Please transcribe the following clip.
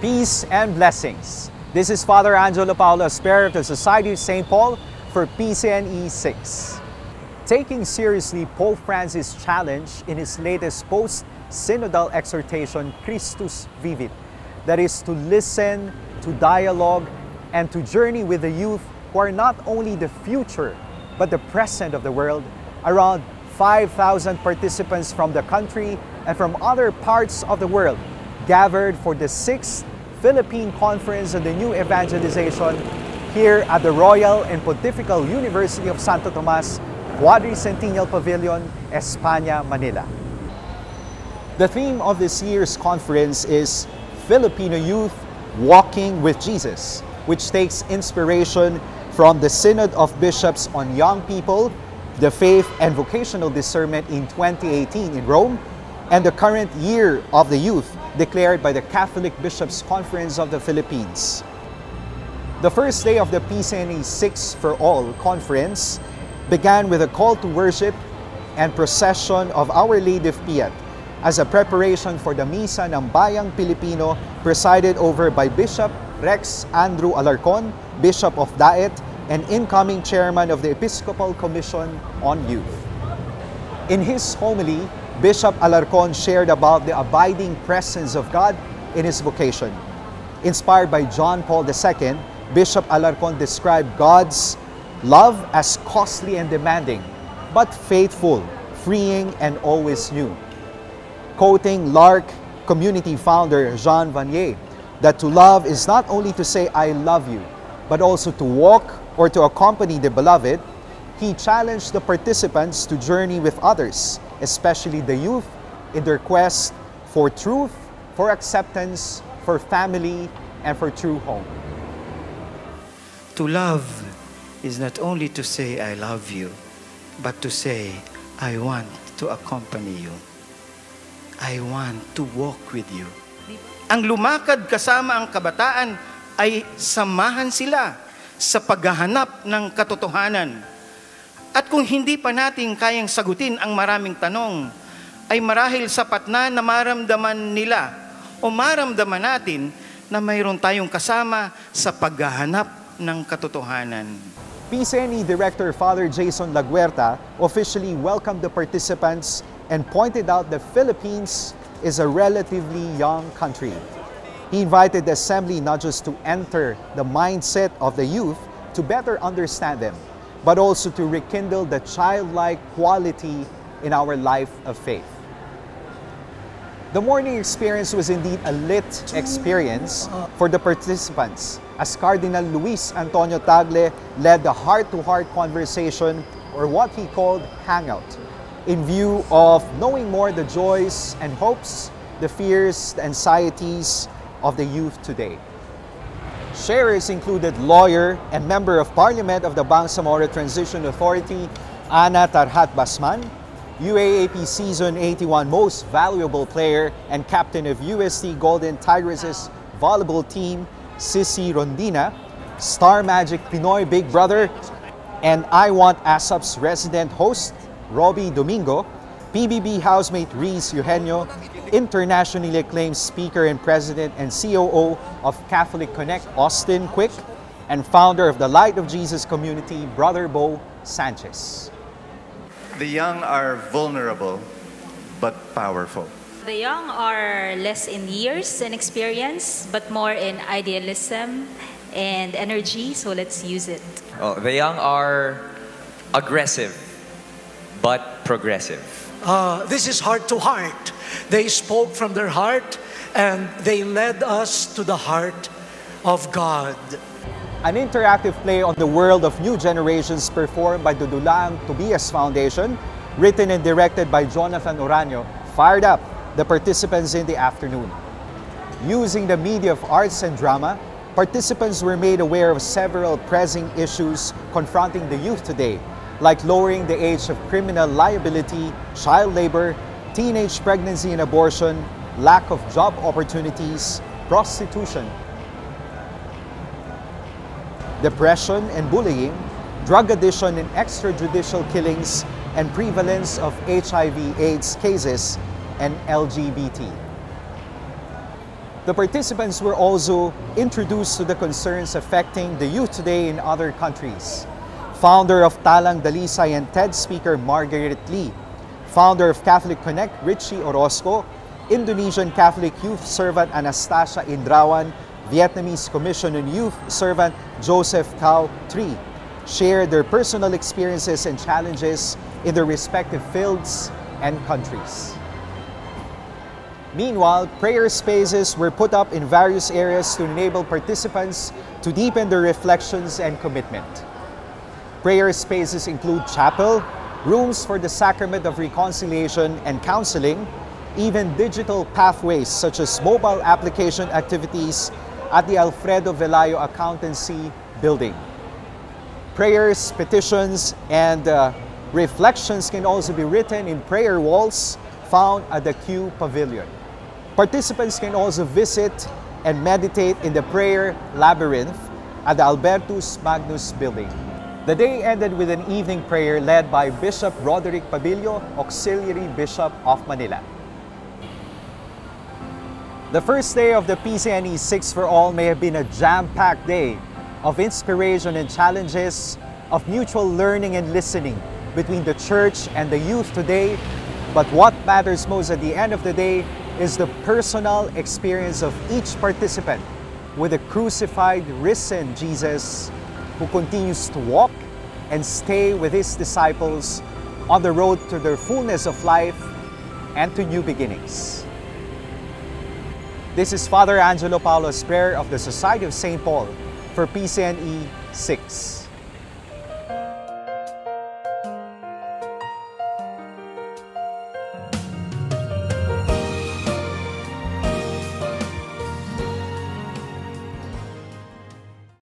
Peace and blessings. This is Father Angelo Paolo Asprer of the Society of St. Paul for PCNE 6. Taking seriously Pope Francis' challenge in his latest post-synodal exhortation, Christus Vivit, that is to listen, to dialogue, and to journey with the youth who are not only the future, but the present of the world, around 5,000 participants from the country and from other parts of the world gathered for the sixth Philippine Conference on the New Evangelization here at the Royal and Pontifical University of Santo Tomas, Quadricentennial Pavilion, España, Manila. The theme of this year's conference is Filipino Youth Walking with Jesus, which takes inspiration from the Synod of Bishops on Young People, the Faith and Vocational Discernment in 2018 in Rome, and the current Year of the Youth declared by the Catholic Bishops' Conference of the Philippines. The first day of the PCNE 6 for All conference began with a call to worship and procession of Our Lady of Piat as a preparation for the Misa ng Bayang Pilipino presided over by Bishop Rex Andrew Alarcon, Bishop of Daet, and incoming chairman of the Episcopal Commission on Youth. In his homily, Bishop Alarcon shared about the abiding presence of God in his vocation. Inspired by John Paul II, Bishop Alarcon described God's love as costly and demanding, but faithful, freeing, and always new. Quoting L'Arche community founder Jean Vanier, that to love is not only to say, I love you, but also to walk or to accompany the beloved, he challenged the participants to journey with others, especially the youth, in their quest for truth, for acceptance, for family, and for true home. To love is not only to say, I love you, but to say, I want to accompany you. I want to walk with you. Ang lumakad kasama ang kabataan ay samahan sila sa paghahanap ng katotohanan. At kung hindi pa natin kayang sagutin ang maraming tanong, ay marahil sapat na na maramdaman nila o maramdaman natin na mayroon tayong kasama sa paghahanap ng katotohanan. PCNE Director Father Jason Laguerta officially welcomed the participants and pointed out the Philippines is a relatively young country. He invited the assembly not just to enter the mindset of the youth to better understand them, but also to rekindle the childlike quality in our life of faith. The morning experience was indeed a lit experience for the participants as Cardinal Luis Antonio Tagle led the heart-to-heart conversation or what he called hangout in view of knowing more the joys and hopes, the fears, the anxieties of the youth today. Sharers included lawyer and member of parliament of the Bangsamoro Transition Authority, Ana Tarhata Basman, UAAP Season 81 Most Valuable Player and Captain of UST Golden Tigresses Volleyball Team, Sisi Rondina, Star Magic Pinoy Big Brother, and I Want ASAP's resident host, Robbie Domingo, PBB housemate Reese Eugenio, internationally acclaimed speaker and president and COO of Catholic Connect, Austin Quick, and founder of the Light of Jesus community, Brother Bo Sanchez. The young are vulnerable but powerful. The young are less in years and experience, but more in idealism and energy, so let's use it. Oh, the young are aggressive but progressive. Uh, this is heart to heart. They spoke from their heart and they led us to the heart of God. An interactive play on the world of new generations performed by the Dulang Tobias Foundation, written and directed by Jonathan Oranio, fired up the participants in the afternoon. Using the media of arts and drama, participants were made aware of several pressing issues confronting the youth today, like lowering the age of criminal liability, child labor, teenage pregnancy and abortion, lack of job opportunities, prostitution, depression and bullying, drug addiction and extrajudicial killings, and prevalence of HIV AIDS cases and LGBT. The participants were also introduced to the concerns affecting the youth today in other countries. Founder of Talang Dalisay and TED speaker Margaret Lee, founder of Catholic Connect Richie Orozco, Indonesian Catholic Youth Servant Anastasia Indrawan, Vietnamese Commission on Youth Servant Joseph Cao Tri, shared their personal experiences and challenges in their respective fields and countries. Meanwhile, prayer spaces were put up in various areas to enable participants to deepen their reflections and commitment. Prayer spaces include chapel, rooms for the sacrament of reconciliation and counseling, even digital pathways such as mobile application activities at the Alfredo Velayo Accountancy building. Prayers, petitions, and uh, reflections can also be written in prayer walls found at the Q Pavilion. Participants can also visit and meditate in the prayer labyrinth at the Albertus Magnus building. The day ended with an evening prayer led by Bishop Broderick Pabillo, Auxiliary Bishop of Manila. The first day of the PCNE 6 for All may have been a jam-packed day of inspiration and challenges, of mutual learning and listening between the church and the youth today. But what matters most at the end of the day is the personal experience of each participant with the crucified, risen Jesus who continues to walk and stay with his disciples on the road to their fullness of life and to new beginnings. This is Father Angelo Paolo Asprer of the Society of St. Paul for PCNE 6.